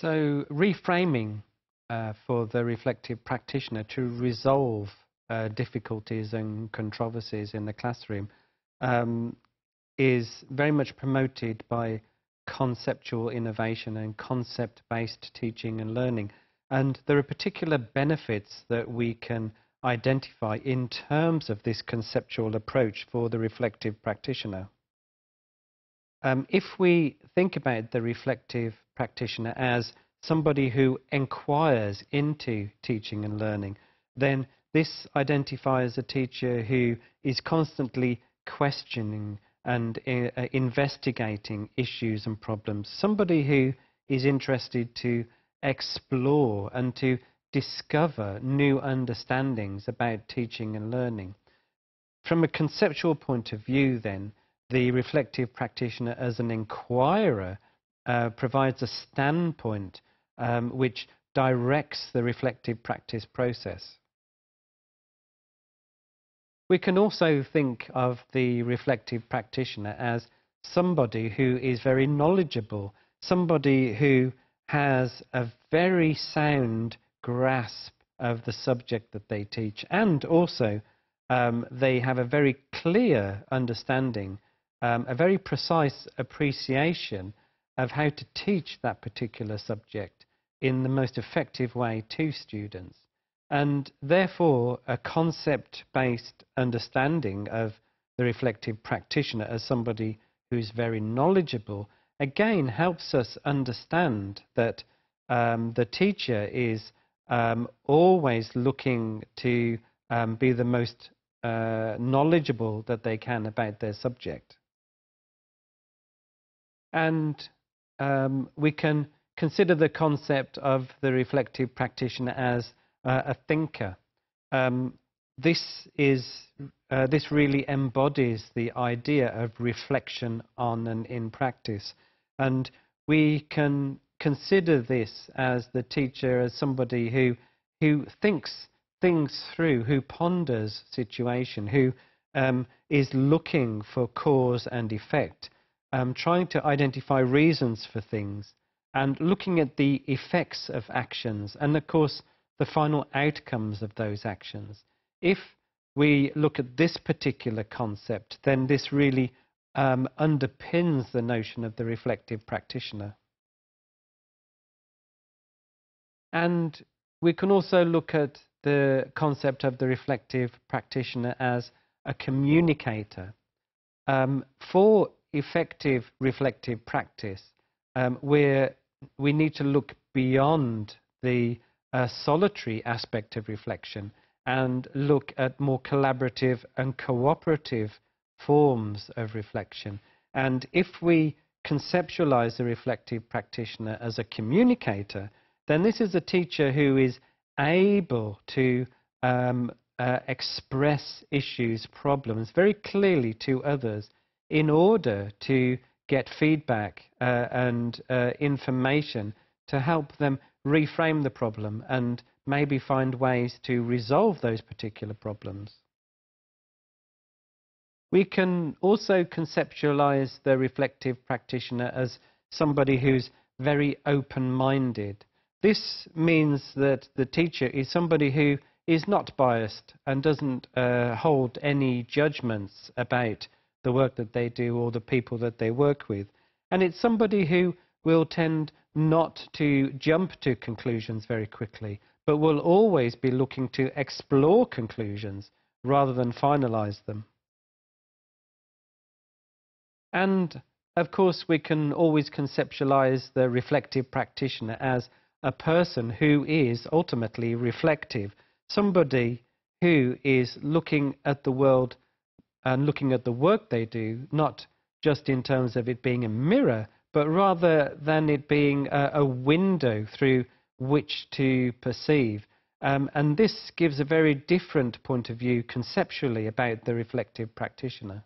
So reframing uh, for the reflective practitioner to resolve uh, difficulties and controversies in the classroom um, is very much promoted by conceptual innovation and concept-based teaching and learning. And there are particular benefits that we can identify in terms of this conceptual approach for the reflective practitioner. Um, if we think about the reflective practitioner as somebody who inquires into teaching and learning, then this identifies a teacher who is constantly questioning and uh, investigating issues and problems. Somebody who is interested to explore and to discover new understandings about teaching and learning. From a conceptual point of view, then, the reflective practitioner as an inquirer uh, provides a standpoint um, which directs the reflective practice process. We can also think of the reflective practitioner as somebody who is very knowledgeable, somebody who has a very sound grasp of the subject that they teach, and also um, they have a very clear understanding, um, a very precise appreciation of how to teach that particular subject in the most effective way to students. And therefore, a concept based understanding of the reflective practitioner as somebody who's very knowledgeable again helps us understand that um, the teacher is um, always looking to um, be the most uh, knowledgeable that they can about their subject. And um, we can consider the concept of the reflective practitioner as uh, a thinker. Um, this is uh, this really embodies the idea of reflection on and in practice, and we can consider this as the teacher as somebody who who thinks things through, who ponders situation, who um, is looking for cause and effect, um, trying to identify reasons for things, and looking at the effects of actions, and of course the final outcomes of those actions. If we look at this particular concept, then this really um, underpins the notion of the reflective practitioner. And we can also look at the concept of the reflective practitioner as a communicator. Um, for effective reflective practice, um, where we need to look beyond the a solitary aspect of reflection and look at more collaborative and cooperative forms of reflection. And if we conceptualize the reflective practitioner as a communicator, then this is a teacher who is able to um, uh, express issues, problems very clearly to others in order to get feedback uh, and uh, information to help them reframe the problem and maybe find ways to resolve those particular problems. We can also conceptualize the reflective practitioner as somebody who's very open-minded. This means that the teacher is somebody who is not biased and doesn't uh, hold any judgments about the work that they do or the people that they work with. And it's somebody who will tend not to jump to conclusions very quickly, but will always be looking to explore conclusions rather than finalize them. And of course, we can always conceptualize the reflective practitioner as a person who is ultimately reflective, somebody who is looking at the world and looking at the work they do, not just in terms of it being a mirror, but rather than it being a, a window through which to perceive. Um, and this gives a very different point of view conceptually about the reflective practitioner.